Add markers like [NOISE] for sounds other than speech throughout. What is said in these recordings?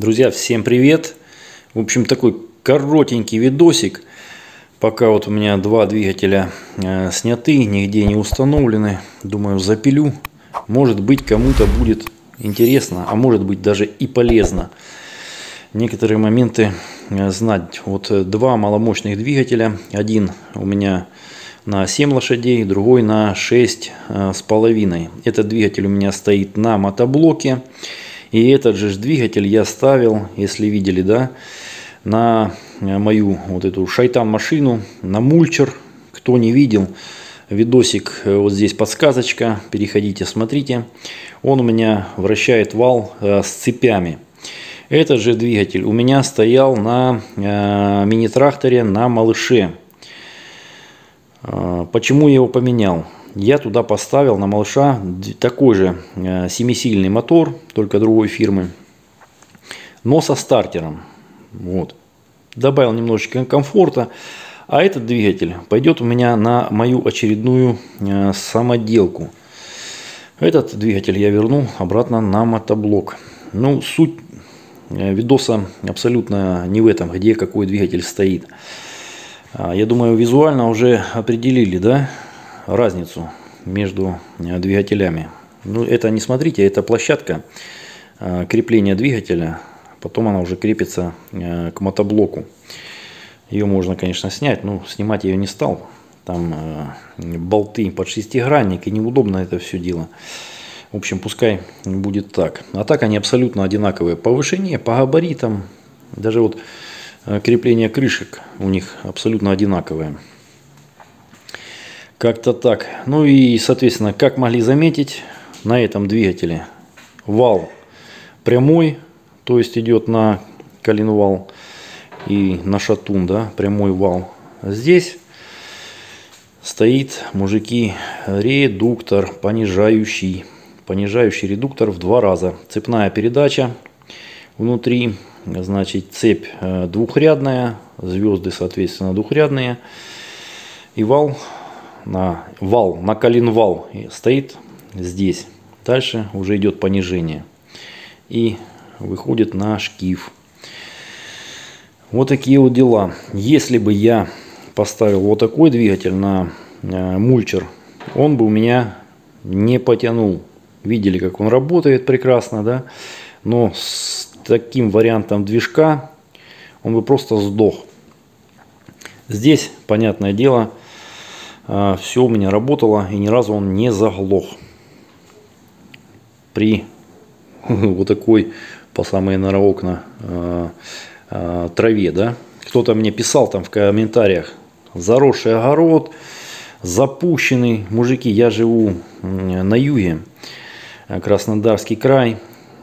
Друзья, всем привет! В общем, такой коротенький видосик. Пока вот у меня два двигателя э, сняты, нигде не установлены. Думаю, запилю. Может быть, кому-то будет интересно, а может быть даже и полезно. Некоторые моменты э, знать. Вот э, два маломощных двигателя. Один у меня на 7 лошадей, другой на 6 э, с половиной. Этот двигатель у меня стоит на мотоблоке. И этот же двигатель я ставил, если видели, да, на мою вот эту шайтан-машину, на мульчер. Кто не видел, видосик, э, вот здесь подсказочка, переходите, смотрите. Он у меня вращает вал э, с цепями. Этот же двигатель у меня стоял на э, мини-тракторе на малыше. Э, почему я его поменял? Я туда поставил на малыша такой же э, семисильный мотор, только другой фирмы, но со стартером. Вот. Добавил немножечко комфорта. А этот двигатель пойдет у меня на мою очередную э, самоделку. Этот двигатель я верну обратно на мотоблок. Ну, суть э, видоса абсолютно не в этом, где какой двигатель стоит. А, я думаю, визуально уже определили, да, разницу между э, двигателями. Ну, это не смотрите, это площадка э, крепления двигателя. Потом она уже крепится э, к мотоблоку. Ее можно, конечно, снять, но снимать ее не стал. Там болты под шестигранник, и неудобно это все дело. В общем, пускай будет так. А так они абсолютно одинаковые по вышине, по габаритам. Даже вот крепление крышек у них абсолютно одинаковое. Как-то так. Ну и, соответственно, как могли заметить, на этом двигателе вал прямой, то есть идет на коленвал и на шатун, да, прямой вал. Здесь стоит, мужики, редуктор понижающий. Понижающий редуктор в два раза. Цепная передача внутри, значит, цепь э, двухрядная, звезды, соответственно, двухрядные. И вал на вал, на коленвал стоит здесь. Дальше уже идет понижение. И выходит на шкив. Вот такие вот дела. Если бы я поставил вот такой двигатель на э, мульчер, он бы у меня не потянул. Видели, как он работает прекрасно, да? Но с таким вариантом движка он бы просто сдох. Здесь, понятное дело, все у меня работало и ни разу он не заглох. При [LAUGHS] вот такой по самые на окна э, э, траве, да. Кто-то мне писал там в комментариях, заросший огород, запущенный. Мужики, я живу на юге, Краснодарский край,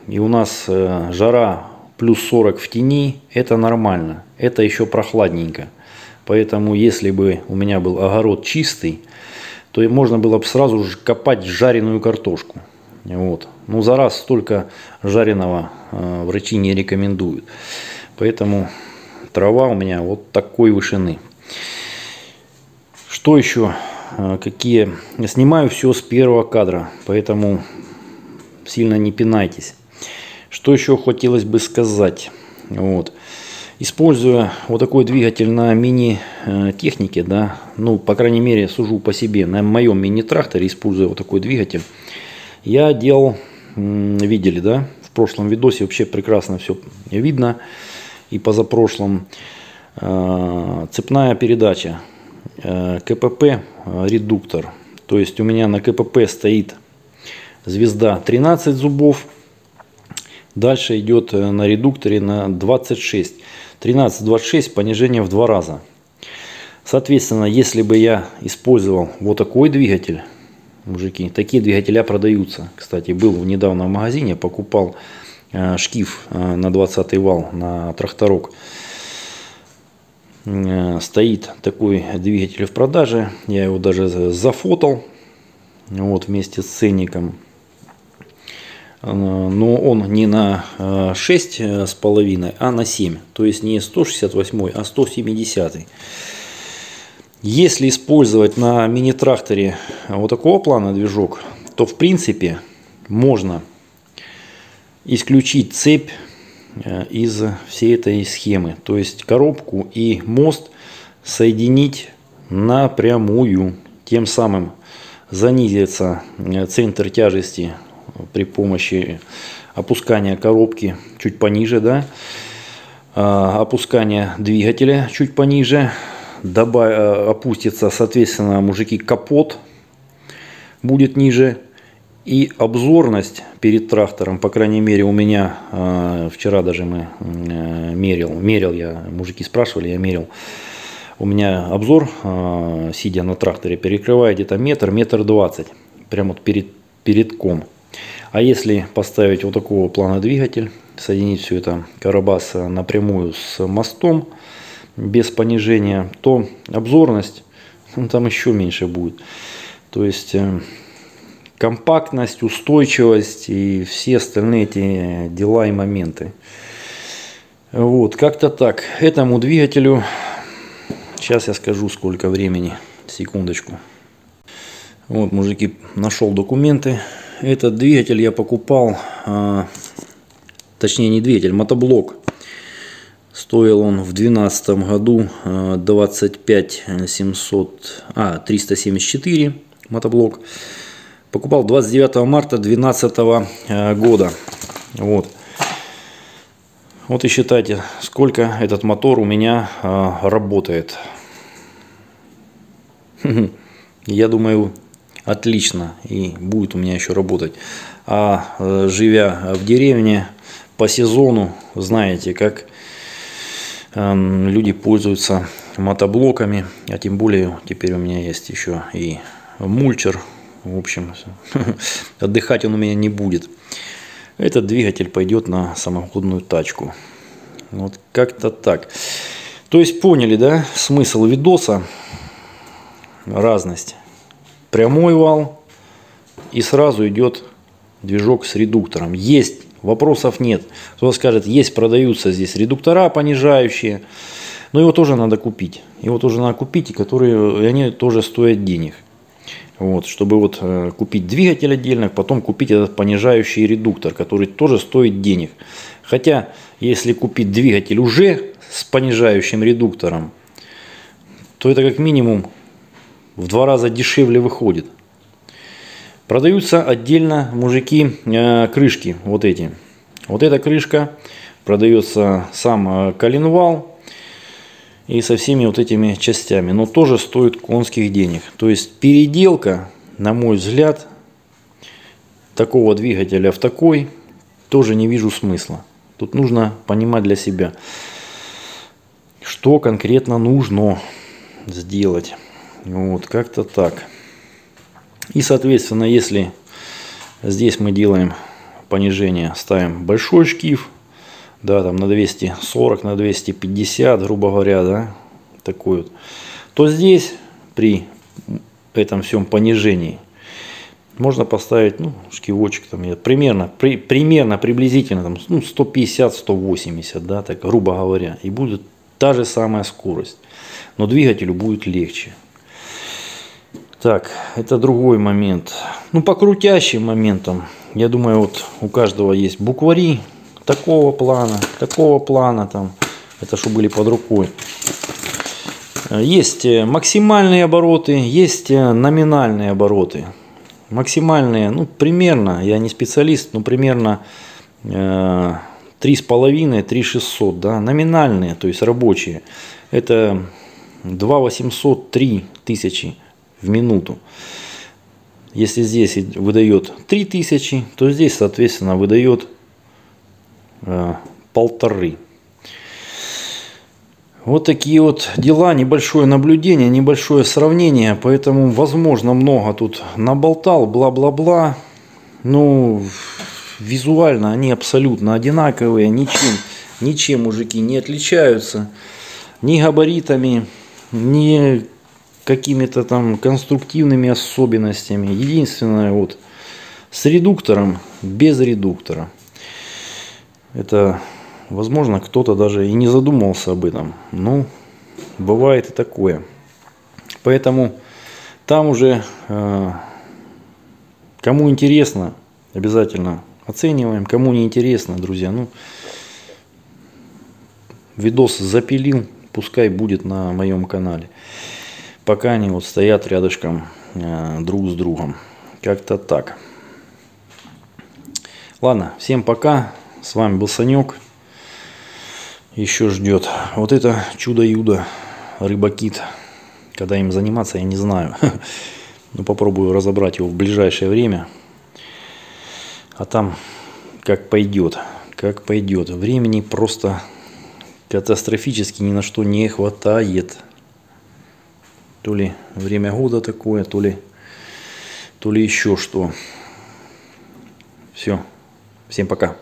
и у нас э, жара плюс 40 в тени, это нормально, это еще прохладненько. Поэтому, если бы у меня был огород чистый, то можно было бы сразу же копать жареную картошку. Вот. Но за раз столько жареного э, врачи не рекомендуют. Поэтому трава у меня вот такой вышины. Что еще? Э, какие? Я снимаю все с первого кадра, поэтому сильно не пинайтесь. Что еще хотелось бы сказать? Вот. Используя вот такой двигатель на мини-технике, да, ну, по крайней мере, сужу по себе, на моем мини-тракторе, используя вот такой двигатель, я делал, видели, да, в прошлом видосе вообще прекрасно все видно, и позапрошлом, э, цепная передача, э, КПП э, редуктор, то есть у меня на КПП стоит звезда 13 зубов, дальше идет на редукторе на 26 13-26 понижение в два раза. Соответственно, если бы я использовал вот такой двигатель, мужики, такие двигателя продаются. Кстати, был недавно в магазине, покупал э, шкив э, на 20 вал на тракторок. Э, стоит такой двигатель в продаже. Я его даже зафотал вот, вместе с ценником. Э, но он не на 6,5, э, а на 7. То есть не 168, а 170. Если использовать на мини-тракторе вот такого плана движок, то в принципе можно исключить цепь э, из всей этой схемы. То есть коробку и мост соединить напрямую. Тем самым занизится э, центр тяжести при помощи опускания коробки чуть пониже, да, а, опускания двигателя чуть пониже, добав... Э, опустится, соответственно, мужики, капот будет ниже, и обзорность перед трактором, по крайней мере, у меня, э, вчера даже мы мерил, мерил я, мужики спрашивали, я мерил, у меня обзор, сидя на тракторе, перекрывает где-то метр, метр двадцать, прямо вот перед, передком. А если поставить вот такого плана двигатель, соединить все это карабас напрямую с мостом, без понижения, то обзорность ну, там еще меньше будет. То есть э, компактность, устойчивость и все остальные эти дела и моменты. Вот, как-то так. Этому двигателю, сейчас я скажу, сколько времени, секундочку. Вот, мужики, нашел документы. Этот двигатель я покупал, а, точнее не двигатель, мотоблок. Стоил он в 2012 году 25 700, а, 374 мотоблок. Покупал 29 марта 2012 а, года. Вот. Вот и считайте, сколько этот мотор у меня а, работает. [LAUGHS] Я думаю, отлично и будет у меня еще работать. А э, живя в деревне по сезону, знаете, как эм, люди пользуются мотоблоками, а тем более теперь у меня есть еще и мульчер. В общем, [LAUGHS] отдыхать он у меня не будет. Этот двигатель пойдет на самоходную тачку. Вот как-то так. То есть поняли, да, смысл видоса, разность прямой вал и сразу идет движок с редуктором. Есть, вопросов нет. Кто скажет, есть, продаются здесь редуктора понижающие, но его тоже надо купить. Его тоже надо купить, и которые, и они тоже стоят денег. Вот, чтобы вот э, купить двигатель отдельно, потом купить этот понижающий редуктор, который тоже стоит денег. Хотя, если купить двигатель уже с понижающим редуктором, то это как минимум в два раза дешевле выходит. Продаются отдельно мужики э, крышки, вот эти. Вот эта крышка, продается сам э, коленвал и со всеми вот этими частями. Но тоже стоит конских денег. То есть переделка, на мой взгляд, такого двигателя в такой, тоже не вижу смысла. Тут нужно понимать для себя, что конкретно нужно сделать. Вот, как-то так. И, соответственно, если здесь мы делаем понижение, ставим большой шкив, да, там на 240, на 250, грубо говоря, да, такой вот, то здесь при этом всем понижении можно поставить, ну, шкивочек там, примерно, при, примерно, приблизительно, там, ну, 150-180, да, так, грубо говоря, и будет та же самая скорость, но двигателю будет легче. Так, это другой момент. Ну, по крутящим моментам, я думаю, вот у каждого есть буквари такого плана, такого плана там. Это что были под рукой. Есть э, максимальные обороты, есть э, номинальные обороты. Максимальные, ну, примерно, я не специалист, но примерно э, 3,5-3,600, да, номинальные, то есть рабочие. Это 2 3 тысячи в минуту. Если здесь выдает 3000, то здесь, соответственно, выдает э, полторы. Вот такие вот дела, небольшое наблюдение, небольшое сравнение, поэтому, возможно, много тут наболтал, бла-бла-бла. Ну, визуально они абсолютно одинаковые, ничем, ничем мужики не отличаются. Ни габаритами, ни какими-то там конструктивными особенностями. Единственное, вот с редуктором, без редуктора. Это, возможно, кто-то даже и не задумывался об этом. Ну, бывает и такое. Поэтому там уже, э, кому интересно, обязательно оцениваем. Кому не интересно, друзья, ну, видос запилил, пускай будет на моем канале. Пока они вот стоят рядышком э, друг с другом. Как-то так. Ладно, всем пока. С вами был Санек. Еще ждет. Вот это чудо-юдо, рыбакит. Когда им заниматься, я не знаю. [LAUGHS] Но попробую разобрать его в ближайшее время. А там как пойдет. Как пойдет. Времени просто катастрофически ни на что не хватает. То ли время года такое, то ли, то ли еще что. Все. Всем пока.